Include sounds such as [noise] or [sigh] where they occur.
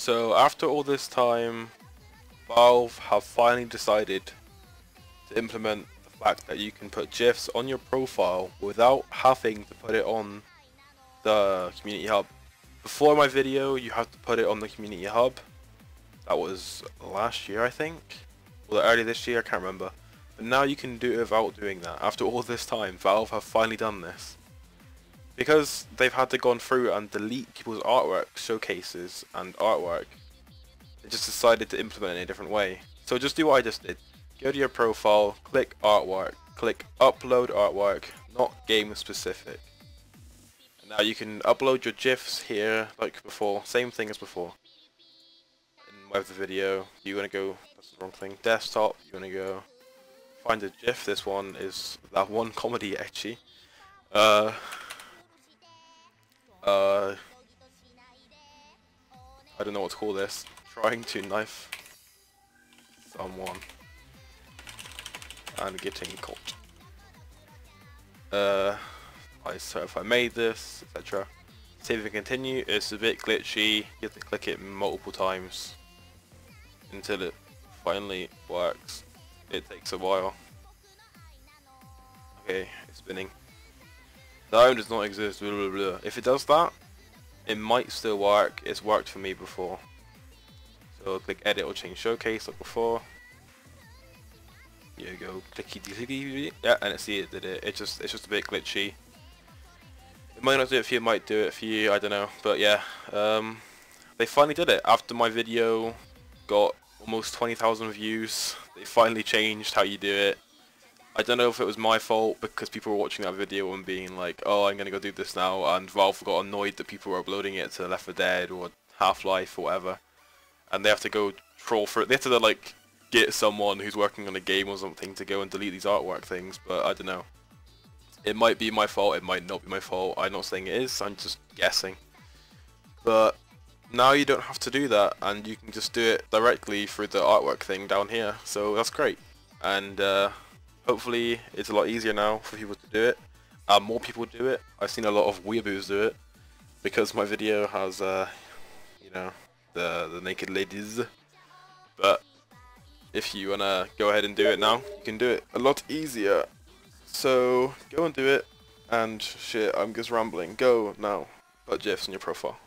So after all this time, Valve have finally decided to implement the fact that you can put GIFs on your profile without having to put it on the community hub. Before my video, you have to put it on the community hub. That was last year, I think. Or early this year, I can't remember. But now you can do it without doing that. After all this time, Valve have finally done this. Because they've had to gone through and delete people's artwork showcases and artwork, they just decided to implement it in a different way. So just do what I just did. Go to your profile, click artwork, click upload artwork, not game specific. And now you can upload your GIFs here like before, same thing as before. And with the video, you want to go, that's the wrong thing, desktop, you want to go find a GIF, this one is that one [laughs] comedy actually. Uh, uh, I don't know what to call this. Trying to knife someone and getting caught. Uh, I so if I made this, etc. Save and continue. It's a bit glitchy. You have to click it multiple times until it finally works. It takes a while. Okay, it's spinning. Sound does not exist, blah, blah, blah. If it does that, it might still work. It's worked for me before. So click edit or change showcase like before. Here you go, clicky clicky, yeah, and it see it did it. It just it's just a bit glitchy. It might not do it for you, might do it for you, I don't know. But yeah, um, they finally did it. After my video got almost 20,000 views, they finally changed how you do it. I don't know if it was my fault because people were watching that video and being like, oh, I'm going to go do this now, and Valve got annoyed that people were uploading it to Left 4 Dead or Half-Life or whatever, and they have to go troll for it. They have to, like, get someone who's working on a game or something to go and delete these artwork things, but I don't know. It might be my fault, it might not be my fault, I'm not saying it is, I'm just guessing. But now you don't have to do that, and you can just do it directly through the artwork thing down here, so that's great. And, uh, hopefully it's a lot easier now for people to do it. Uh, more people do it. I've seen a lot of weeaboos do it because my video has, uh, you know, the the naked ladies. But if you wanna go ahead and do it now, you can do it a lot easier. So go and do it. And shit, I'm just rambling. Go now. Put GIFs on your profile.